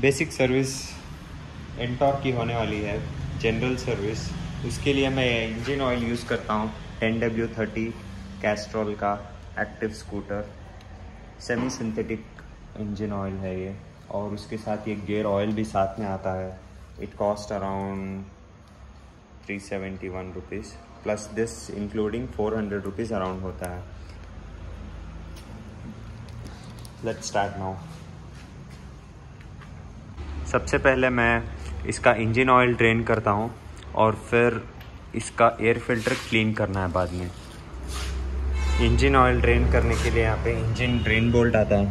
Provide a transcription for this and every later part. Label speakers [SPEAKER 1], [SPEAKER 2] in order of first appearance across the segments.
[SPEAKER 1] Basic service एंटॉर की होने वाली है जनरल सर्विस उसके लिए मैं इंजन ऑयल यूज़ करता हूँ टेन डब्ल्यू थर्टी कैस्ट्रॉल का active scooter semi synthetic engine oil है ये, और उसके साथ ये गेयर ऑयल भी साथ में आता है। It cost around three seventy one rupees plus this including four hundred rupees around होता है। लेट स्टार्ट नाउ सबसे पहले मैं इसका इंजन ऑयल ड्रेन करता हूँ और फिर इसका एयर फ़िल्टर क्लीन करना है बाद में। इंजन ऑयल ड्रेन करने के लिए यहाँ पे इंजन ड्रेन बोल्ट आता है।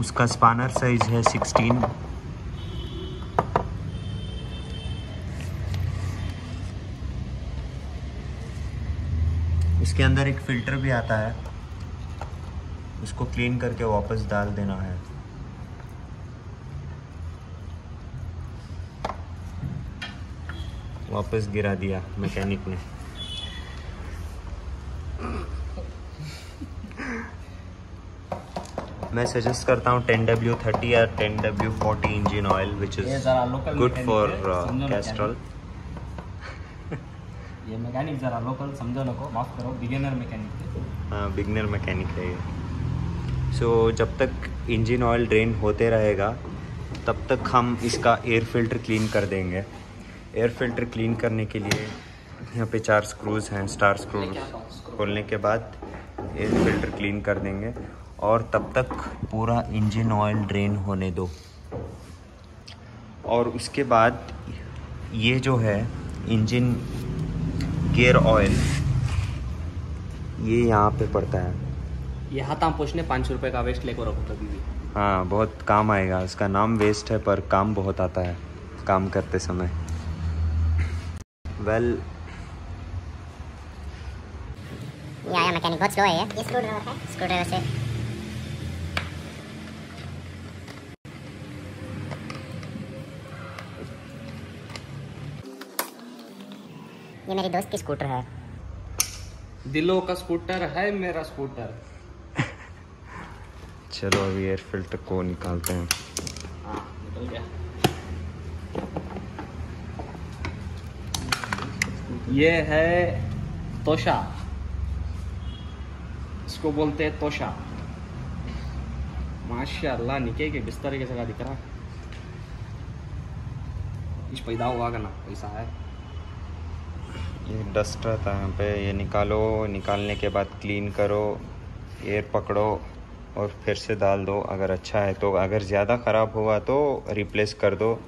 [SPEAKER 1] उसका स्पानर साइज़ है 16 उसके अंदर एक फ़िल्टर भी आता है। उसको क्लीन करके वापस डाल देना है। वापस गिरा दिया मैकेनिक ने। मैं सजेस्ट करता हूँ टेन डब्ल्यू थर्टी या ten W forty engine oil which is good for Castrol
[SPEAKER 2] mechanic जरा लोकल समझो नको माफ़ करो बिगिनर मैकेनिक है.
[SPEAKER 1] बिगनर मैकेनिक है ये. सो जब तक इंजन ऑयल ड्रेन होते रहेगा तब तक हम इसका एयर फ़िल्टर क्लीन कर देंगे. एयर फ़िल्टर क्लीन करने के लिए यहाँ पे चार स्क्रूज हैं स्टार स्क्रूज खोलने के बाद एयर फ़िल्टर क्लीन कर देंगे. और तब तक पूरा इंजन ऑयल ड्रेन होने दो. और उसके बाद ये जो है इंजन गियर ऑयल ये यहाँ पे पड़ता है।
[SPEAKER 2] ये हाथा पूछने पाँच रुपए का वेस्ट लेकर रखो कभी भी।
[SPEAKER 1] हाँ बहुत काम आएगा। उसका नाम वेस्ट है पर काम बहुत आता है काम करते समय। वेल
[SPEAKER 3] ये आया मैकेनिक बहुत स्लो है ये। स्क्रू ड्राइवर है। स्क्रू ड्राइवर से ये मेरी दोस्त की स्कूटर है।
[SPEAKER 2] दिलों का स्कूटर है मेरा स्कूटर।
[SPEAKER 1] चलो अभी एयर फ़िल्टर को निकालते हैं।
[SPEAKER 2] हाँ निकल गया। ये है तोशा। इसको बोलते हैं तोशा। माशाल्लाह निके के बिस्तर के जगह दिख रहा इस पैदा हुआ का ना पैसा है।
[SPEAKER 1] ये डस्ट रहता है यहाँ पे। ये निकालो निकालने के बाद क्लीन करो एयर पकड़ो और फिर से डाल दो। अगर अच्छा है तो अगर ज़्यादा ख़राब हुआ तो रिप्लेस कर दो।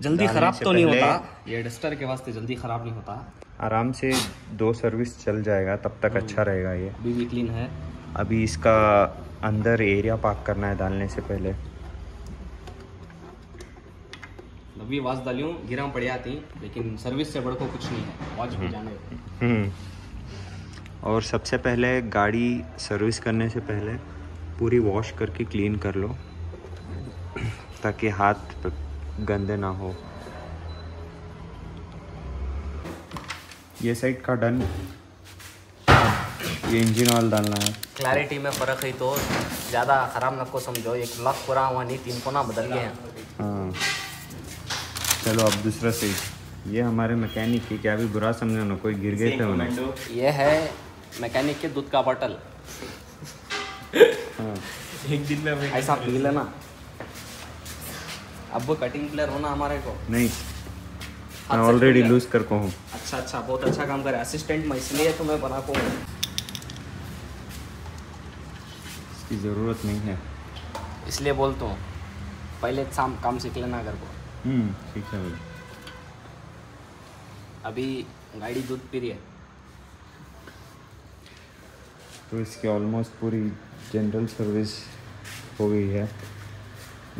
[SPEAKER 2] जल्दी खराब तो नहीं होता। ये डस्टर के वास्ते जल्दी खराब नहीं होता।
[SPEAKER 1] आराम से दो सर्विस चल जाएगा तब तक अच्छा रहेगा ये।
[SPEAKER 2] अभी भी क्लीन है।
[SPEAKER 1] अभी इसका अंदर एरिया पाक करना है डालने से पहले।
[SPEAKER 2] अभी वाज डालियों गिरा पड़िया थी लेकिन सर्विस से बढ़को कुछ नहीं है। वॉच भी जाने
[SPEAKER 1] हम्म। और सबसे पहले गाड़ी सर्विस करने से पहले पूरी वॉश करके क्लीन कर लो ताकि हाथ गंदे ना हो। ये साइड का डन ये इंजन ऑयल डालना है।
[SPEAKER 2] क्लैरिटी में फ़र्क है तो ज़्यादा ख़राब नको समझो। एक लाख पूरा हुआ नहीं तीन कोना बदल गए हैं।
[SPEAKER 1] हाँ। चलो अब दूसरा साइड ये हमारे मैकेनिक की क्या भी बुरा समझो ना कोई गिर गए थे उन्हें।
[SPEAKER 2] ये है मैकेनिक के दूध का बॉटल
[SPEAKER 1] हाँ।
[SPEAKER 2] एक दिन में ऐसा पी लेना अब वो कटिंग प्लेयर होना हमारे को।
[SPEAKER 1] नहीं। मैं ऑलरेडी लूज कर को हूँ।
[SPEAKER 2] अच्छा अच्छा बहुत अच्छा काम करे। असिस्टेंट मैं इसलिए तो मैं बना को हूँ।
[SPEAKER 1] इसकी ज़रूरत नहीं है।
[SPEAKER 2] इसलिए बोलता हूँ पहले शाम काम सीख लेना घर को।
[SPEAKER 1] ठीक है भाई।
[SPEAKER 2] अभी गाड़ी दूध पी रही है।
[SPEAKER 1] तो इसकी ऑलमोस्ट पूरी जनरल सर्विस हो गई है।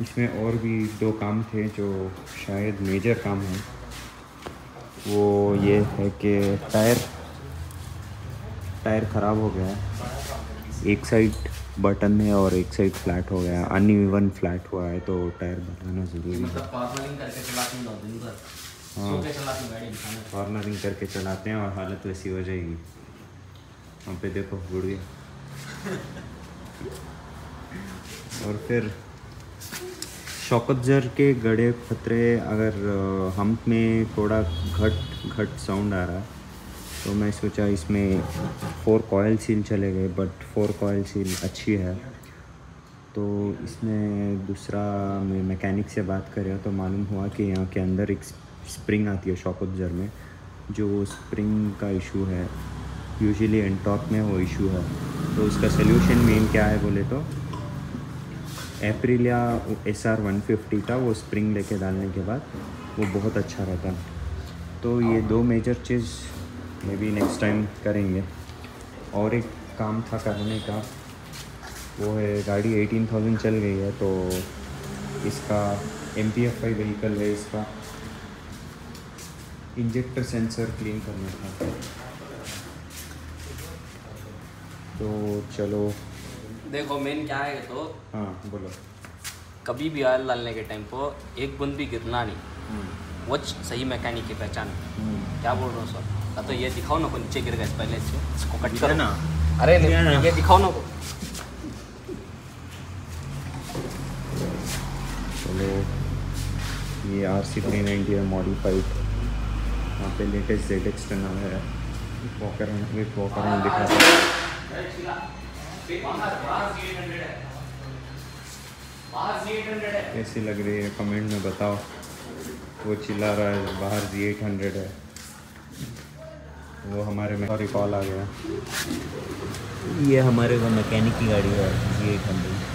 [SPEAKER 1] इसमें और भी दो काम थे जो शायद मेजर काम हैं। वो ये है कि टायर टायर ख़राब हो गया है। एक साइड बटन है और एक साइड फ्लैट हो गया अनइवन फ्लैट हुआ है तो टायर बनाना ज़रूरी है।
[SPEAKER 2] चलाती हूँ
[SPEAKER 1] कॉर्नरिंग करके चलाते हैं और हालत वैसी हो जाएगी। वहाँ पे देखो गुड़ गया और फिर शौकतजर के गड़े खतरे अगर हम में थोड़ा घट घट साउंड आ रहा है तो मैं सोचा इसमें फोर कॉयल सील चले गए बट फोर कॉयल सील अच्छी है। तो इसमें दूसरा मैं मैकेनिक से बात करें तो मालूम हुआ कि यहाँ के अंदर एक स्प्रिंग आती है शॉकअब्जर में, जो स्प्रिंग का इशू है। यूजुअली एंटॉक में वो इशू है। तो उसका सोल्यूशन मेन क्या है बोले तो Aprilia S R one fifty का वो स्प्रिंग लेके डालने के बाद वो बहुत अच्छा रहता है। तो ये दो मेजर चीज़ मे बी नेक्स्ट टाइम करेंगे। और एक काम था करने का वो है गाड़ी एटीन थाउज़ेंड चल गई है तो इसका M P F I vehicle है इसका। इंजेक्टर सेंसर क्लीन करना था। तो चलो।
[SPEAKER 2] देखो मेन क्या है तो
[SPEAKER 1] हाँ बोलो।
[SPEAKER 2] कभी भी ऑयल डालने के टाइम पर एक बूंद भी गिरना नहीं।
[SPEAKER 1] हम्म,
[SPEAKER 2] वो सही मैकेनिक की पहचान।
[SPEAKER 1] हम्म।
[SPEAKER 2] क्या बोल रहा हूँ सर तो ये दिखाओ ना को नीचे गिर गए पहले से। इसको कट करो।
[SPEAKER 1] ना
[SPEAKER 2] अरे? ये दिखाओ ना को
[SPEAKER 1] चलो ये आर सी थ्री नाइन्टी है मॉडिफाइड यहाँ पे लेटेस्ट जेड एक्स टनल है। वॉकर विथ वॉकर दिखा कैसी लग रही है? कमेंट में बताओ। वो चिल्ला रहा है, बाहर जी एट हंड्रेड है। वो हमारे में कॉल आ गया। ये हमारे वो मैकेनिक की गाड़ी है, जी एट हंड्रेड